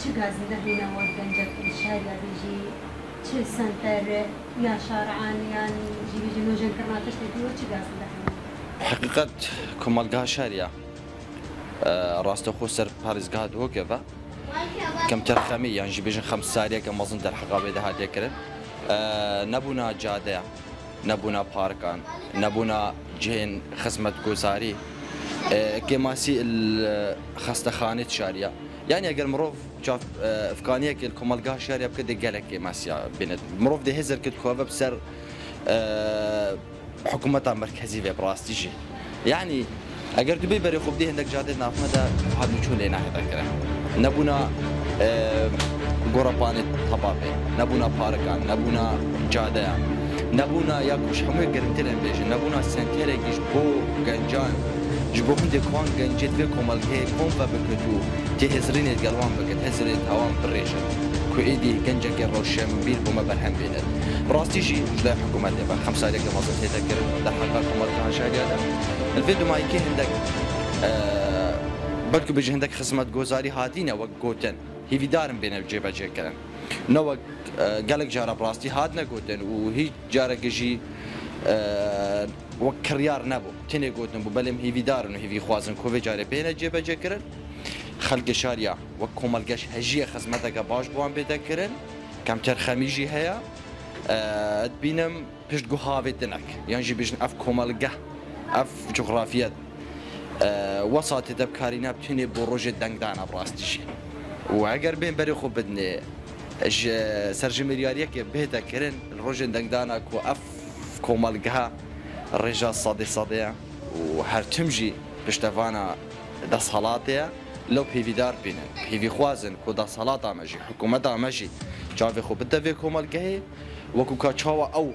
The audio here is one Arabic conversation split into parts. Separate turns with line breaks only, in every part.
چه گازنده هینەوە گەنجەکە شاریا بێژی چه سنتەر یا شارعان یان ژیبێژی نۆژێنکردناتەش دەبیوە چه گازنده
حقیقت کۆمەلگا شاریا ڕاستەخۆ سەر پارێزگا هۆکەوە کەم تەرخەمی یانژی بێژن خەم ساریەکە مەزن دەرحقابێ دەهاتێکردن نەبوونا جادەیە نەبوونا پارکان نەبوونا جێن خزمەت گۆزاری کێماسی خستەخانێت شاریە یعنی ئەگەر مرۆڤ ئەفکانیەکی کۆمەلگا شاریا بکە دە گەلک کێماسیا بێنێت مرۆڤ دە هێزر کرد کۆڤە بسەر حکوومەتان مرکزی بێ بڕاستیژی یعنی ئەگەر دوبێ بەرێ خوب دی هەندێک جادێت نافمەدا هەبی چون لێ ناهێتەکرا نەبوونا گۆڕەپانێت تەبابێ نەبوونا پارەکان نەبوونا جادەیە نەبوونا یاکوش هەمووی گرنگترن بێژن. نەبوونا سنتێرێکیش بۆ گەنجان. جبو هندي كوان جنجد بكو مالكي كومبا بكتو تي هزريني القلوان بكت هزريني تاوان بريشا كو ايدي جنجا كيرو شامبيل بوما برهم بينات براستي جي جدا حكومة دابا خمسة ديك المصر تذكر دحقا كومالكا شاهد هذا الفيديو مايكي هندك آه، بلكو بيجي هندك خصمات جوزاري هادينا وكوتن هي في دارم بين الجيبه جيكا نوك آه، قالك جارة براستي هادنا كوتن وهي جارة جي وەک کڕیار نەبوو. تێنێ گوتن بوو بەلێم هیویدارن و هیوی خوازن کۆێ جارێ بێنە جێبەجێکردن. خەلگە شاریا وەک کۆمەلگەش هەژیە خزمەتەکە باش بووان بێدەکردن. کەم تەرخەمیژی هەیە. بینم پشت گو هاوێت دنەک. یانژی بژن ئەف کۆمەلگە ئەف جغرافیت وەساتی دەبکاری نابتونێ بۆ ڕۆژێت دەنگدانە بڕاستیشی و ئەگەر بێن بەری خۆ بدنێ سەرژمریاریەکێ بێتەکردن ڕۆژێن دەنگدانە و ئەف کۆمەلگەها ڕێژا سەدی سەدەیە و هەرچمژی پشتەوانە دەسەڵاتەیە لەو پێویدار بینن پێوی خوازن کۆ دەسەڵات ئامەژی حکوومەت ئامەژی چاوێ خۆ بدەوێ کۆمەلگەهەیە وەکو کا چاوە ئەو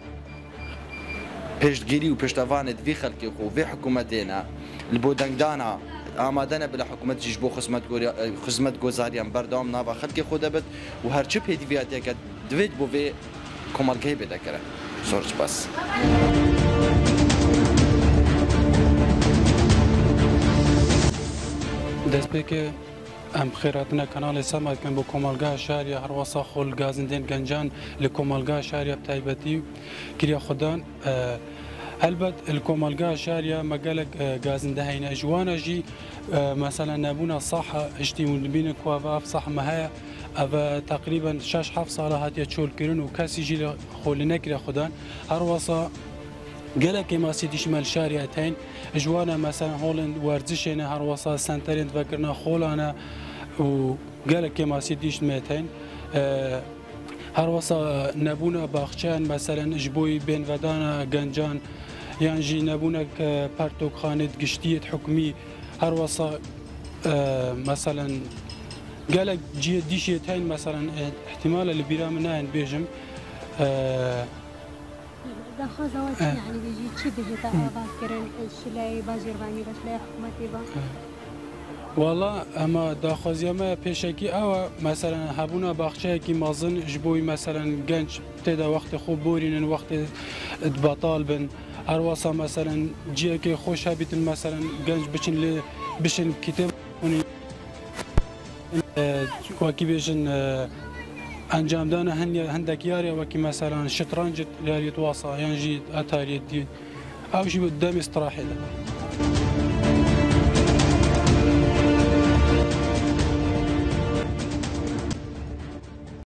پشتگیری و پشتەوانت وی خەلکی خۆ وێ حکوومەتێنە بۆ دەنگدانە ئامادەنە بلە حکوومەت جیش بۆ خزمەت خزمەت گۆزاریان بەردەوام ناوە خەلکی خۆ دەبێت و هەرچی پێدیویاتێکە دوێت بۆ وێ کۆمەلگەی بێدەکەرە زۆرج بەس.
دەستپێکێ ئەم خێراتنە کەناڵی سەماکەن بۆ کۆمەلگا شاریا هەروەسا خۆل گازندێن گەنجان لە کۆمەلگا شاریا تایبەتی کریا خوددان هەلبەت کۆمەلگا شاریا مەگەلک گازندە هەینە جوانەژی مەسەلا نەبووە ساحە هشتی وبینە کوواڤ سەحمە هەیە ئەە تقریبا 6 ه ساڵە هاتیە چۆلکردن و کەسیژی لە خۆلی نەکرە خوددان هەروەسا gelekê masî dîşmel şariya teyn jwana mesela holin werzişêne herwasa senterên vekirina xolane û gelekê masî dîş هر وسا نبودن باغچان مثلا اجبوی بین ودان گنجان یعنی جی نبودن پرتوکاند گشتیت حکمی هر وسا آه، مثلا گلگ جی دیشیت هن مثلا احتمال لبیرام نه این بیشم
آه، دخواست آه. یعنی بیشی چی بیشتر آغاز کردن شلای بازرگانی و شلای حکمتی با
والا ئەمە داخوازیەمە پێشێکی ئەوە مەسەرەن هەبوونا باخچەیەکی مازن ji بۆی مەسەرەن گەنج تێدا وەختی خۆ بورینن وەختی بەتال بن هەروەسا مەسەرەن جیەکی خۆش هەبیتن مەسەرەن گەنج بچین لێ بشن کتێب وەکی بێژن ئەنجامدانە هەندێ هەندێک یاریە وەکی مەسەران شترانجت یاریت واسا یانژی ئەتاریت دی ئەوشی دەمی استراحێدا.